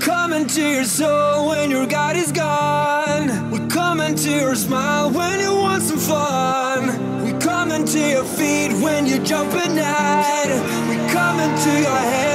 coming to your soul when your God is gone. We're coming to your smile when you want some fun. We're coming to your feet when you jump at night. We're coming to your head.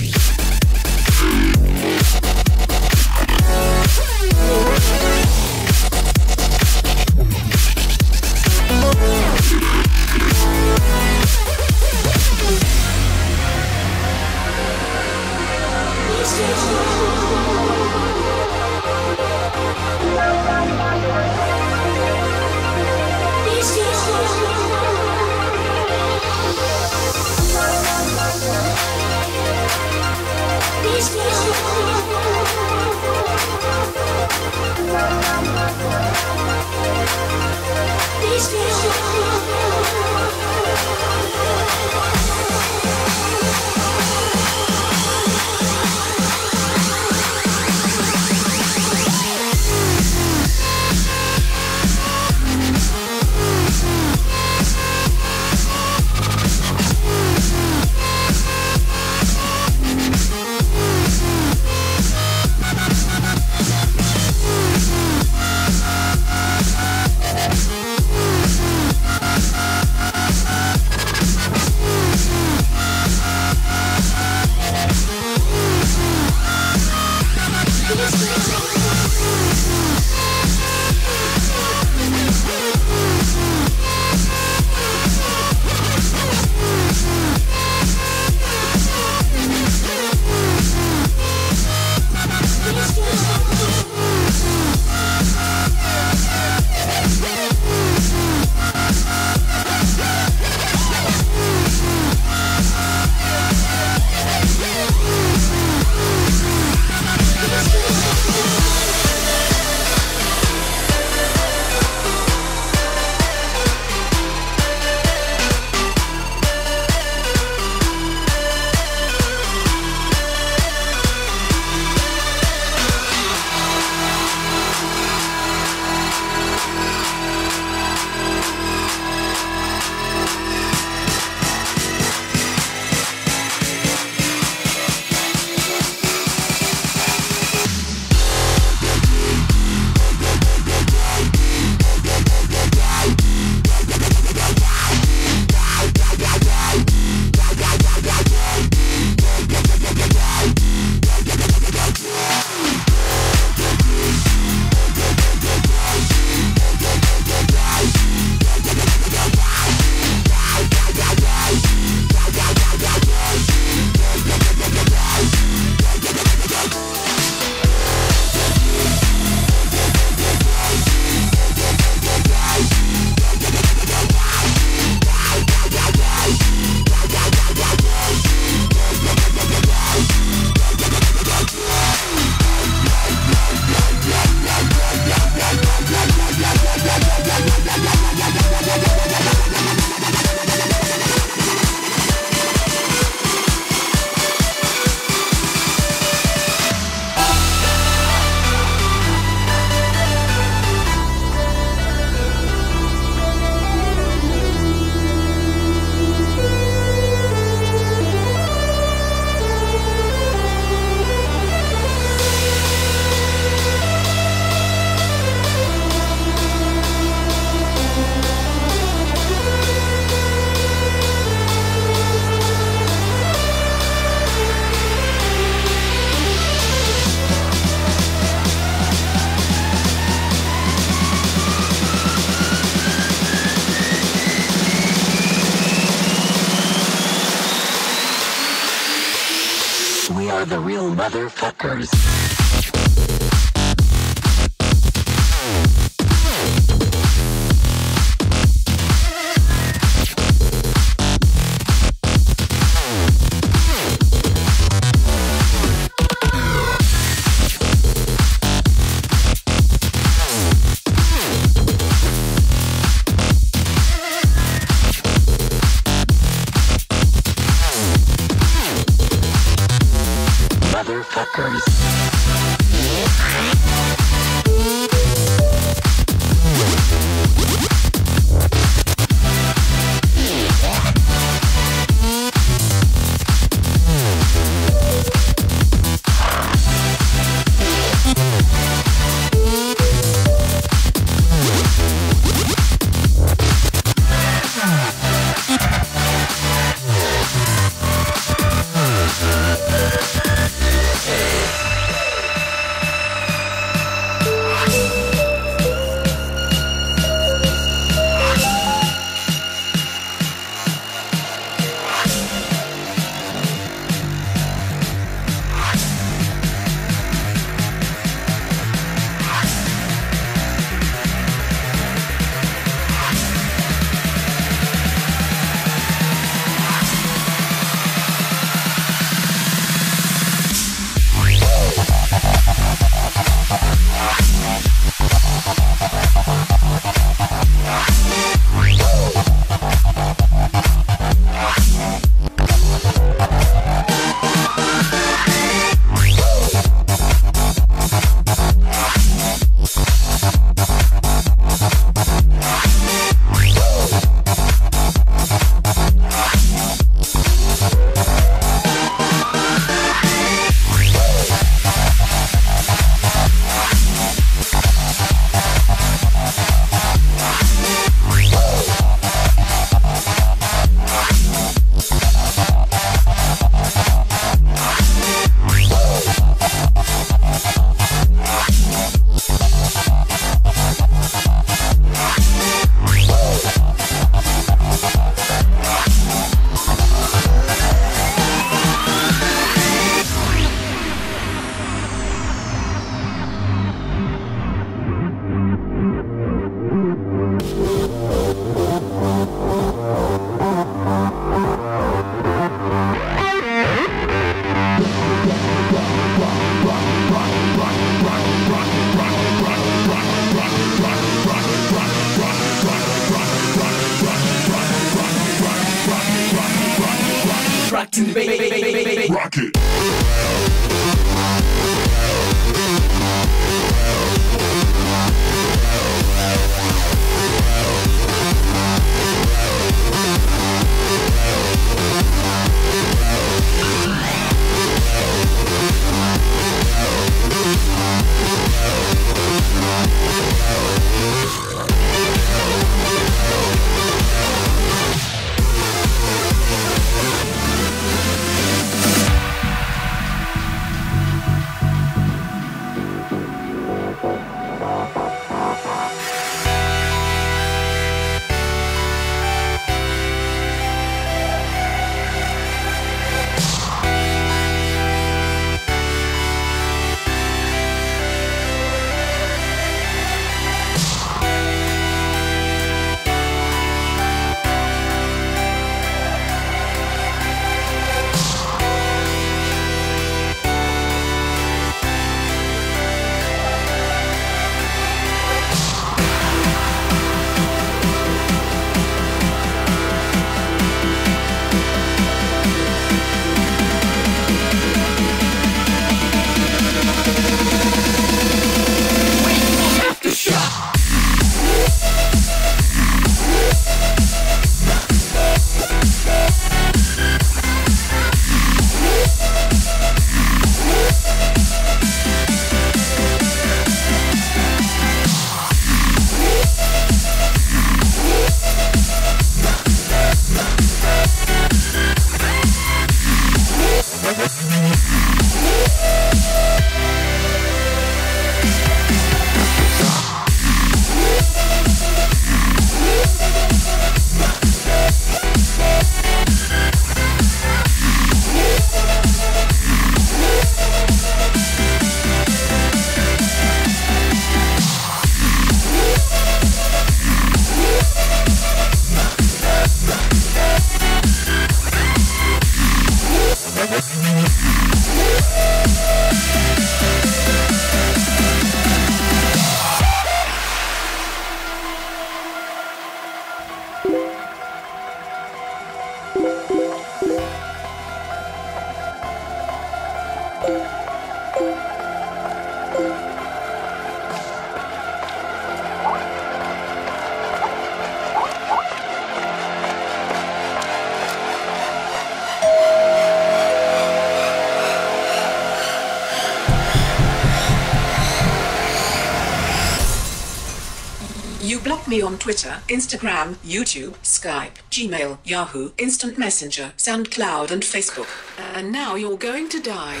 Twitter, Instagram, YouTube, Skype, Gmail, Yahoo, Instant Messenger, SoundCloud, and Facebook. And now you're going to die.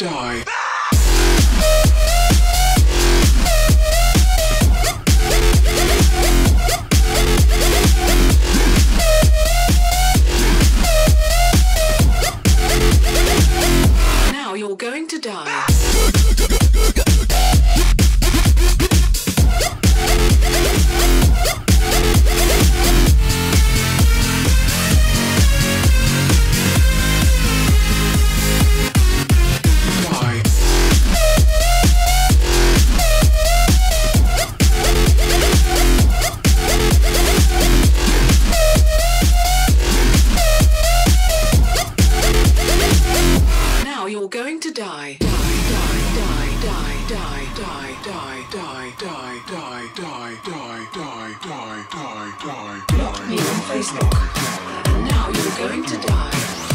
Die. Die, die. Me on Facebook. And now you're going to die.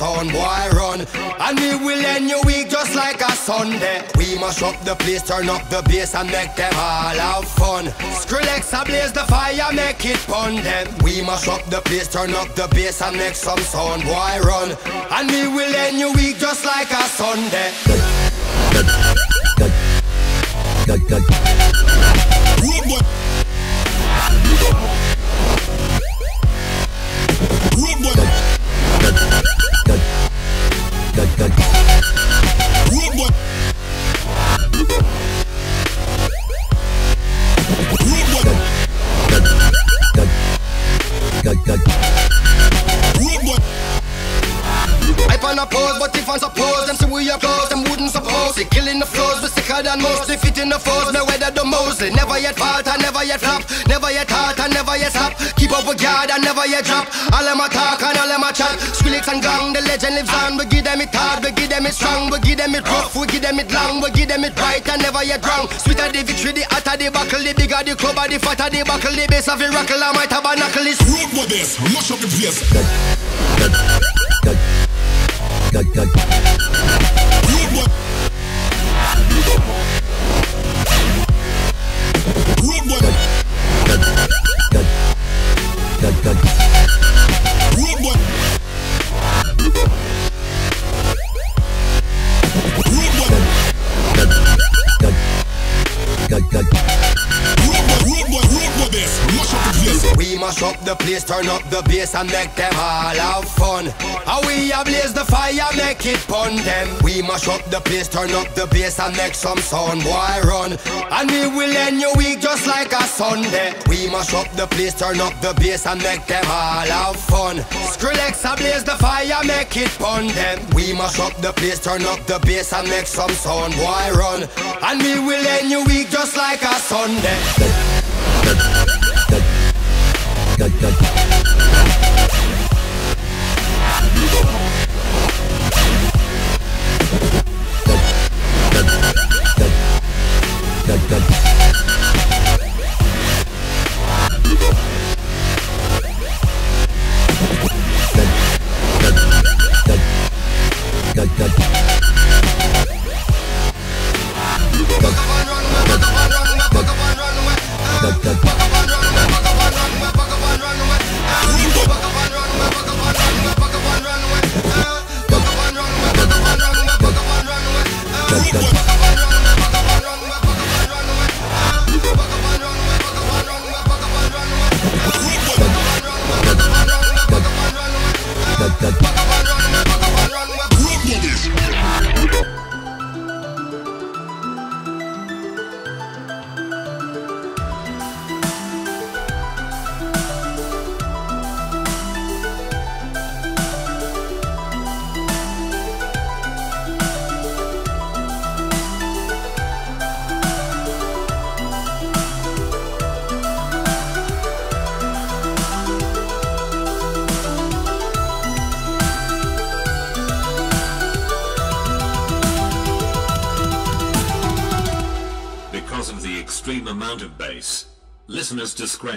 Sound, boy run. And we will end your week just like a Sunday. We mash up the place, turn up the bass and make them all have fun. Skrillex ablaze the fire, make it fun them. We mash up the place, turn up the bass and make some sound, boy run. And we will end your week just like a Sunday. Yet flop. Never yet halt, I never yet stop. Keep up with guard, I never yet drop. All them talk and all them chat. Skrillex and Gong, the legend lives on. We give them it hard, we give them it strong, we give them it rough, we give them it long, we give them it right and never yet wrong. Sweeter the victory, the hotter the buckle, the bigger the club, the fatter the buckle, the bass of the rockle, I might have a knuckle. It's Road with this, mash up the place. Place, turn up the bass and make them all have fun. How we ablaze the fire, make it pun them. We mash up the place, turn up the bass and make some sound, boy run. And we will end your week just like a Sunday. We mash up the place, turn up the bass and make them all have fun. Skrillex ablaze the fire, make it pun them. We mash up the place, turn up the bass and make some sound, boy run. And we will end your week just like a Sunday.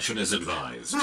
Discretion is advised.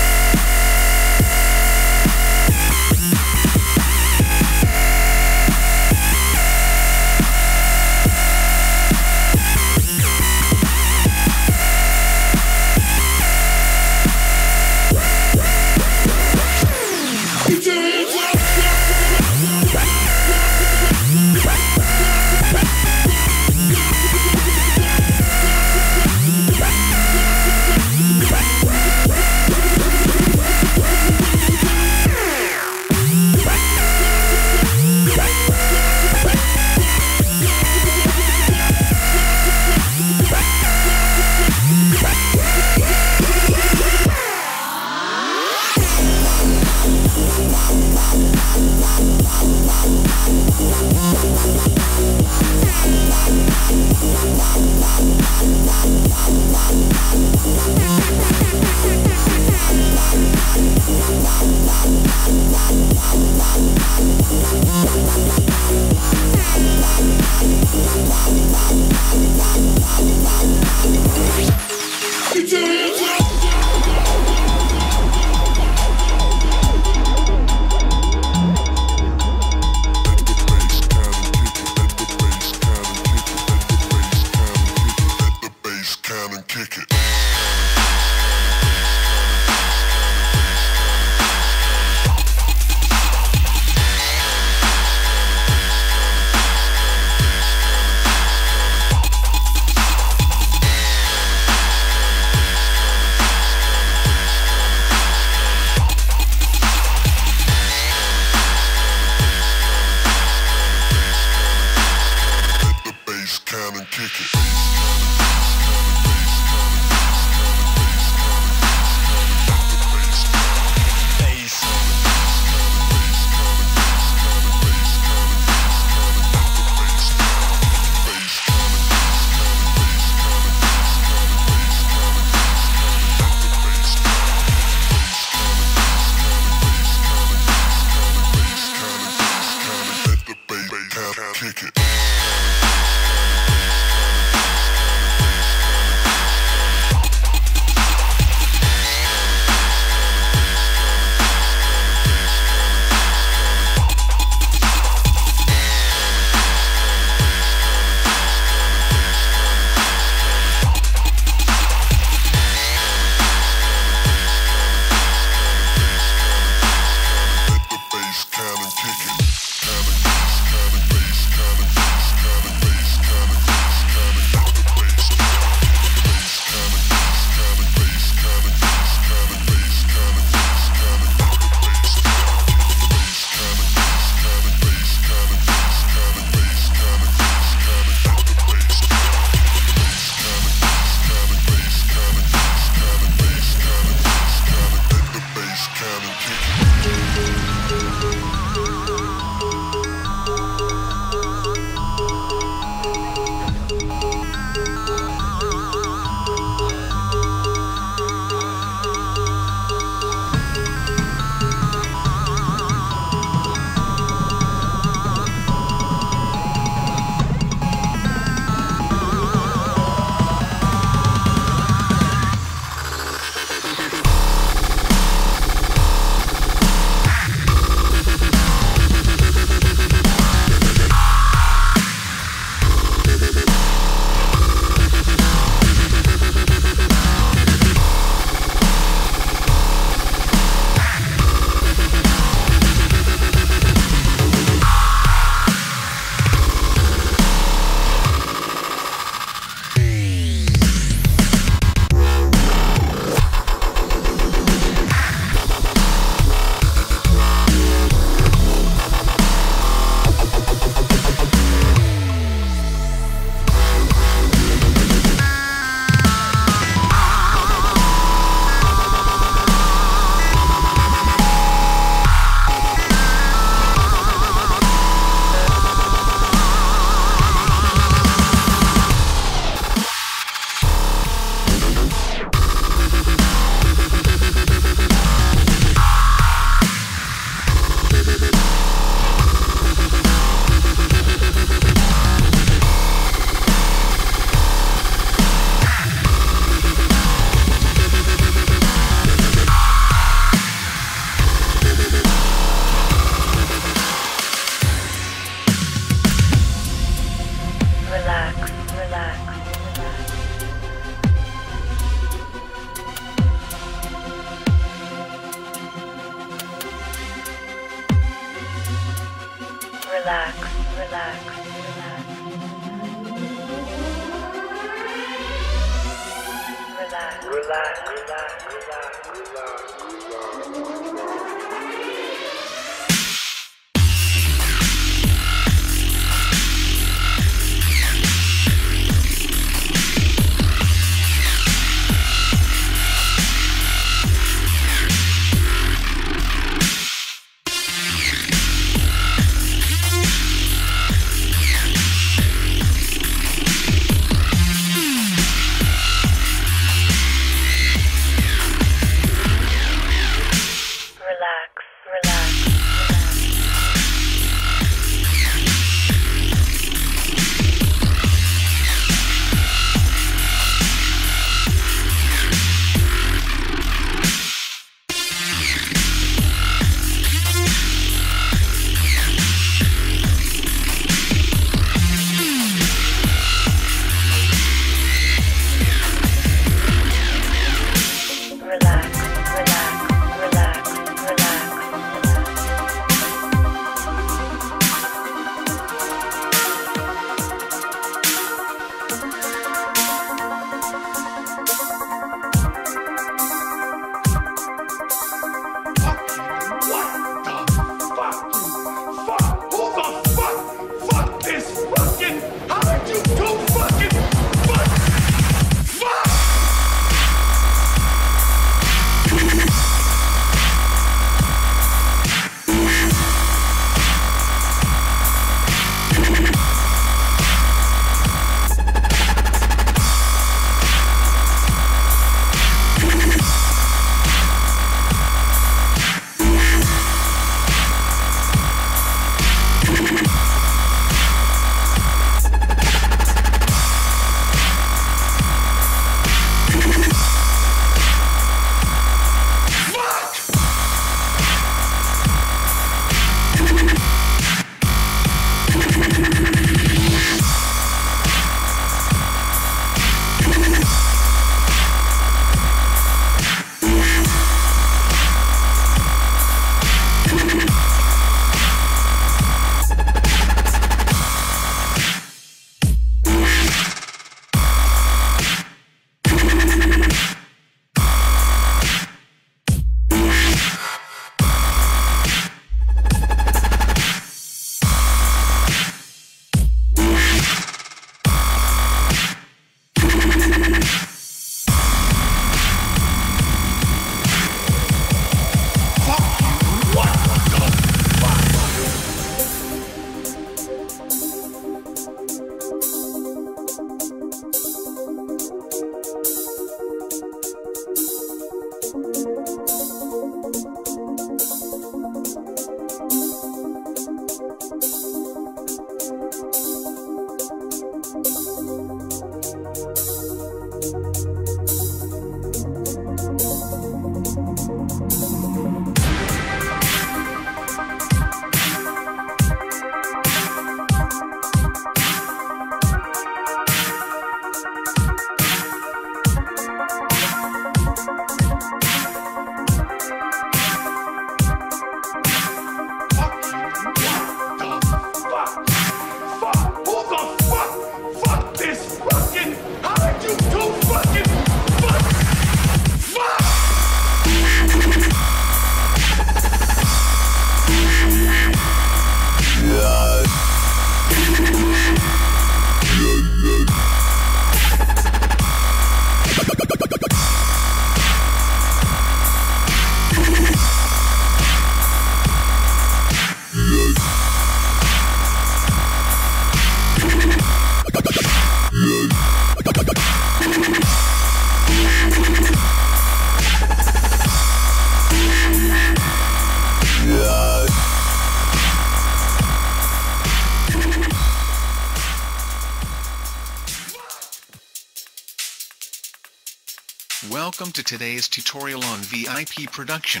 today's tutorial on VIP production.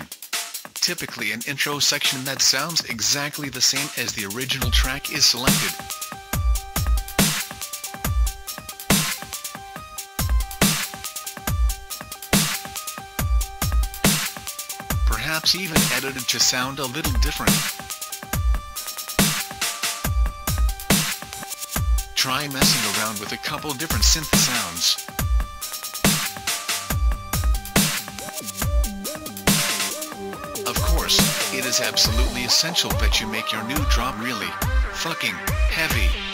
Typically an intro section that sounds exactly the same as the original track is selected. Perhaps even edited to sound a little different. Try messing around with a couple different synth sounds. is absolutely essential that you make your new drum really fucking heavy.